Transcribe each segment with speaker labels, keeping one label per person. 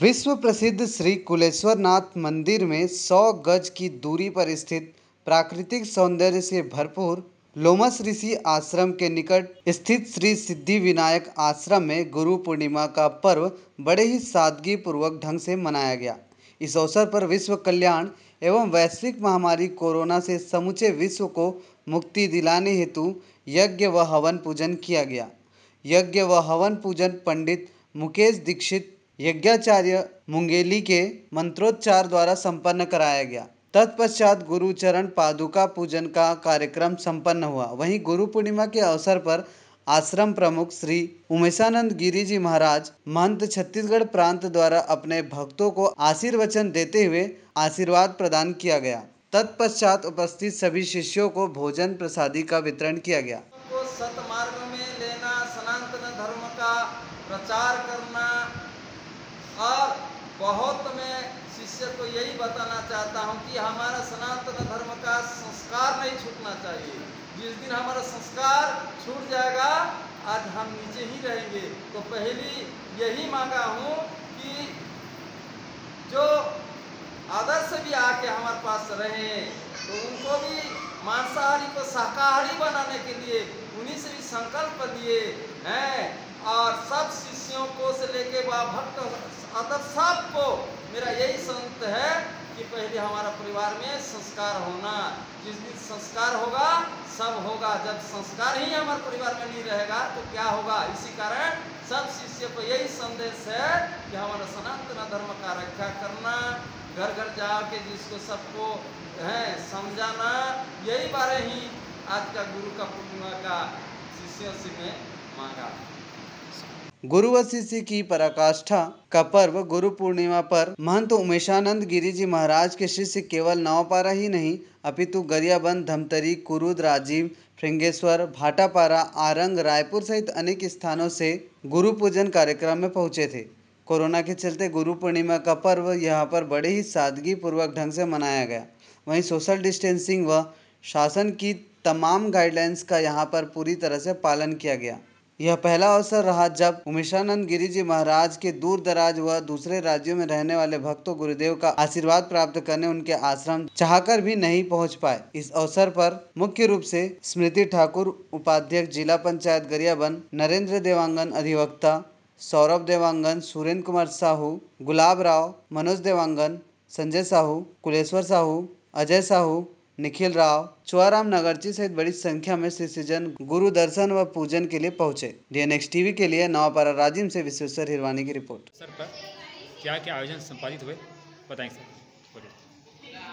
Speaker 1: विश्व प्रसिद्ध श्री कुलेश्वरनाथ मंदिर में 100 गज की दूरी पर स्थित प्राकृतिक सौंदर्य से भरपूर लोमस ऋषि आश्रम के निकट स्थित श्री सिद्धि विनायक आश्रम में गुरु पूर्णिमा का पर्व बड़े ही सादगी पूर्वक ढंग से मनाया गया। इस अवसर पर विश्व कल्याण एवं वैश्विक महामारी कोरोना से समूचे विश्व को मुक्ति दिलाने हेतु यज्ञ व हवन पूजन किया गया। यज्ञ व हवन पूजन पंडित मुकेश दीक्षित यज्ञाचार्य मुंगेली के मंत्रोच्चार द्वारा संपन्न कराया गया। तत्पश्चात गुरु चरण पादुका पूजन का कार्यक्रम संपन्न हुआ। वहीं गुरु पूर्णिमा के अवसर पर आश्रम प्रमुख श्री उमेशानंद गिरी जी महाराज महंत छत्तीसगढ़ प्रांत द्वारा अपने भक्तों को आशीर्वचन देते हुए आशीर्वाद प्रदान किया गया। तत्पश्चात उपस्थित सभी शिष्यों को भोजन प्रसादी का वितरण किया गया।
Speaker 2: सतमार्ग में लेना सनातन धर्म का प्रचार करना बहुत मैं शिष्य को यही बताना चाहता हूँ कि हमारा सनातन धर्म का संस्कार नहीं छूटना चाहिए। जिस दिन हमारा संस्कार छूट जाएगा, आज हम नीचे ही रहेंगे। तो पहली यही मांगा हूँ कि जो आदर्श भी आके हमारे पास रहे तो उनको भी मांसाहारी को शाकाहारी बनाने के लिए उन्हीं से भी संकल्प लिए। हैं और सब शिष्यों को से लेके वह भक्त अदब सबको मेरा यही संत है कि पहले हमारा परिवार में संस्कार होना, जिस दिन संस्कार होगा, सब होगा। जब संस्कार ही हमारे परिवार में नहीं रहेगा तो क्या होगा? इसी कारण सब शिष्य को यही संदेश है कि हमारा सनातन धर्म का रक्षा करना घर घर जाके जिसको सबको है, समझाना, यही बारे ही आज का गुरु का पूर्णिमा का शिष्यों से मैं मांगा।
Speaker 1: गुरु व शिष्य की पराकाष्ठा का पर्व गुरु पूर्णिमा पर। महंत उमेशानंद गिरी जी महाराज के शिष्य केवल नवपारा ही नहीं, अपितु गरियाबंद, धमतरी, कुरुद, राजीव फ्रिंगेश्वर भाटापारा, आरंग, रायपुर सहित अनेक स्थानों से गुरु पूजन कार्यक्रम में पहुँचे थे। कोरोना के चलते गुरु पूर्णिमा का पर्व यहाँ पर बड़े ही सादगी पूर्वक ढंग से मनाया गया। वहीं सोशल डिस्टेंसिंग व शासन की तमाम गाइडलाइंस का यहाँ पर पूरी तरह से पालन किया गया। यह पहला अवसर रहा जब उमेशानंद गिरी जी महाराज के दूर दराज व दूसरे राज्यों में रहने वाले भक्तों गुरुदेव का आशीर्वाद प्राप्त करने उनके आश्रम चाहकर भी नहीं पहुँच पाए। इस अवसर पर मुख्य रूप से स्मृति ठाकुर, उपाध्यक्ष, जिला पंचायत गरियाबंद, नरेंद्र देवांगन अधिवक्ता, सौरभ देवांगन, सुरेंद्र कुमार साहू, गुलाब राव, मनोज देवांगन, संजय साहू, कुलेश्वर साहू, अजय साहू निखिल राव चुआराम नगरची सहित बड़ी संख्या में शिष्यजन गुरु दर्शन व पूजन के लिए पहुँचे। डीएनएक्स टीवी के लिए नवापारा राजिम से विश्वेश्वर हिरवानी की रिपोर्ट।
Speaker 3: सर पर क्या क्या आयोजन संपादित हुए? बताएँ सर।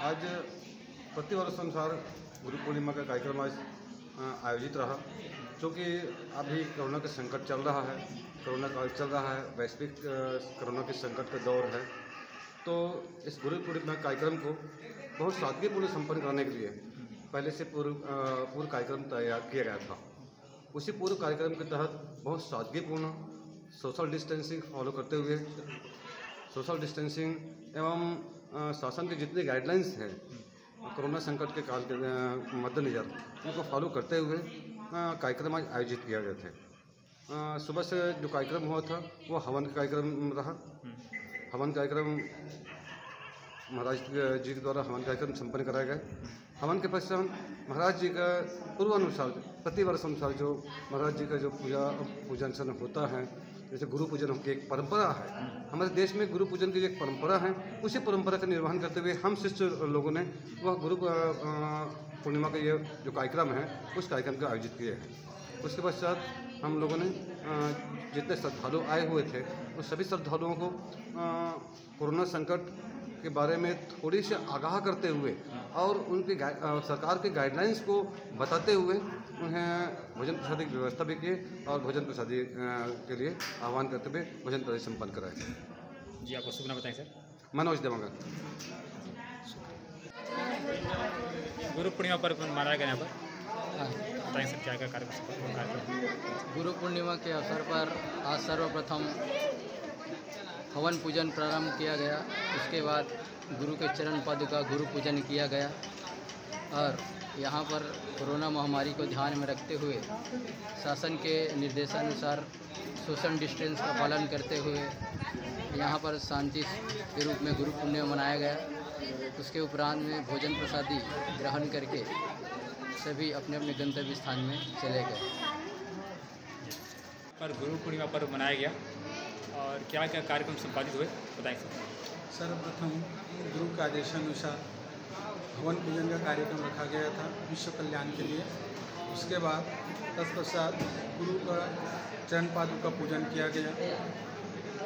Speaker 4: आज प्रतिवर्ष अनुसार गुरु पूर्णिमा का कार्यक्रम आज आयोजित रहा। क्योंकि अभी कोरोना का संकट चल रहा है कोरोना काल चल रहा है वैश्विक कोरोना के संकट का दौर है। तो इस गुरु पूर्णिमा कार्यक्रम को बहुत सादगीपूर्ण संपन्न कराने के लिए पहले से पूर्व पूर्व कार्यक्रम तैयार किया गया था। उसी पूर्व कार्यक्रम के तहत बहुत सादगीपूर्ण सोशल डिस्टेंसिंग फॉलो करते हुए सोशल डिस्टेंसिंग एवं शासन के जितने गाइडलाइंस हैं, कोरोना संकट के काल के मद्देनज़र उनको फॉलो करते हुए कार्यक्रम आज आयोजित किया गए थे। सुबह से जो कार्यक्रम हुआ था, वो हवन कार्यक्रम रहा। हवन कार्यक्रम महाराज जी के द्वारा हवन कार्यक्रम संपन्न कराया गया। हवन के पश्चात महाराज जी का पूर्वानुसार प्रतिवर्ष अनुसार जो महाराज जी का जो पूजा पूजन सन होता है, जैसे गुरु पूजन की एक परंपरा है। हमारे देश में गुरु पूजन की एक परंपरा है, उसी परंपरा का निर्वहन करते हुए हम शिष्य लोगों ने वह गुरु पूर्णिमा का ये जो कार्यक्रम है, उस कार्यक्रम का आयोजित किए हैं। उसके पश्चात हम लोगों ने जितने श्रद्धालु आए हुए थे उन सभी श्रद्धालुओं को कोरोना संकट के बारे में थोड़ी सी आगाह करते हुए और उनकी सरकार के गाइडलाइंस को बताते हुए उन्हें भोजन प्रसादी की व्यवस्था भी किए और भोजन प्रसादी के लिए आह्वान करते हुए भोजन प्रसादी संपन्न कराए।
Speaker 3: जी आपको शुभ नाम बताएँ सर।
Speaker 4: मनोज देवांगन।
Speaker 3: गुरु पूर्णिमा पर मनाया गया यहाँ पर। बताएँ सर क्या क्या कार्यक्रम कार्यक्रम
Speaker 5: गुरु पूर्णिमा के अवसर पर आज सर्वप्रथम हवन पूजन प्रारंभ किया गया। उसके बाद गुरु के चरण पद का गुरु पूजन किया गया। और यहाँ पर कोरोना महामारी को ध्यान में रखते हुए शासन के निर्देशानुसार सोशल डिस्टेंस का पालन करते हुए यहाँ पर शांति के रूप में गुरु पुण्य मनाया गया। उसके उपरांत में भोजन प्रसादी ग्रहण करके सभी अपने अपने गंतव्य स्थान में चले गए।
Speaker 3: पर गुरु पूर्णिमा पर्व मनाया गया। और क्या क्या कार्यक्रम संपादित हुए, बताएँ सर।
Speaker 6: सर्वप्रथम गुरु के आदेशानुसार हवन पूजन का कार्यक्रम रखा गया था विश्व कल्याण के लिए। उसके बाद तत्पश्चात गुरु का चरण पादु का पूजन किया गया।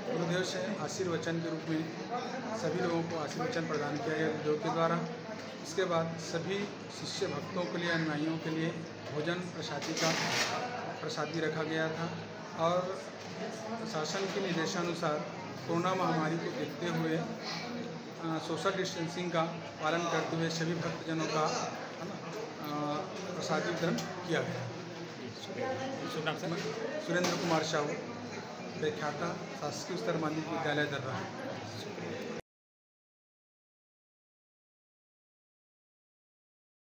Speaker 6: गुरुदेव से आशीर्वचन के रूप में सभी लोगों को आशीर्वचन प्रदान किया गया गुरुदेव के द्वारा। इसके बाद सभी शिष्य भक्तों के लिए, अनुयायियों के लिए भोजन प्रसादी का प्रसादी रखा गया था। और प्रशासन के निर्देशानुसार कोरोना महामारी को देखते हुए सोशल डिस्टेंसिंग का पालन करते हुए सभी भक्तजनों का प्रसादी वितरण किया गया। सुरेंद्र कुमार साहू व्याख्याता शासकीय स्तर माध्यमिक विद्यालय दर्रा।